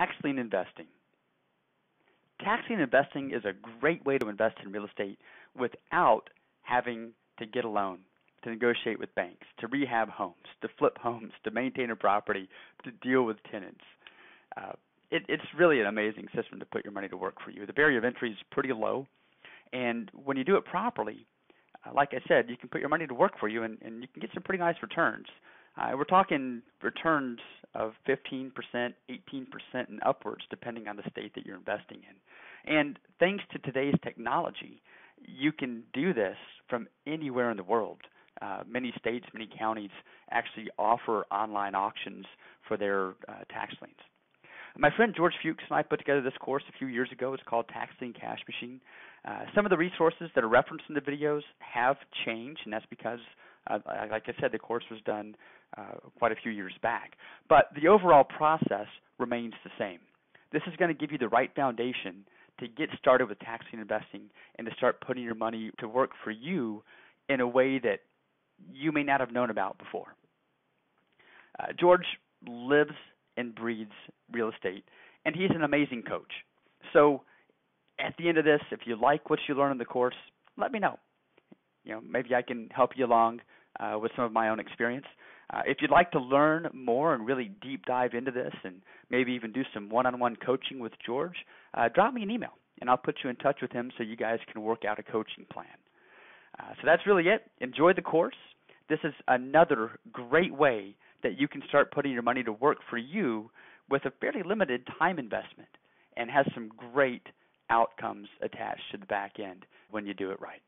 tax lien investing. Tax lien investing is a great way to invest in real estate without having to get a loan, to negotiate with banks, to rehab homes, to flip homes, to maintain a property, to deal with tenants. Uh, it, it's really an amazing system to put your money to work for you. The barrier of entry is pretty low, and when you do it properly, uh, like I said, you can put your money to work for you, and, and you can get some pretty nice returns. Uh, we're talking returns of 15%, 18%, and upwards, depending on the state that you're investing in. And thanks to today's technology, you can do this from anywhere in the world. Uh, many states, many counties actually offer online auctions for their uh, tax liens. My friend George Fuchs and I put together this course a few years ago. It's called Tax Lien Cash Machine. Uh, some of the resources that are referenced in the videos have changed, and that's because, uh, like I said, the course was done uh, quite a few years back. But the overall process remains the same. This is going to give you the right foundation to get started with tax lien investing and to start putting your money to work for you in a way that you may not have known about before. Uh, George lives and breeds real estate, and he's an amazing coach. So, at the end of this, if you like what you learn in the course, let me know. You know, maybe I can help you along uh, with some of my own experience. Uh, if you'd like to learn more and really deep dive into this, and maybe even do some one-on-one coaching with George, uh, drop me an email, and I'll put you in touch with him so you guys can work out a coaching plan. Uh, so that's really it. Enjoy the course. This is another great way that you can start putting your money to work for you with a fairly limited time investment and has some great outcomes attached to the back end when you do it right.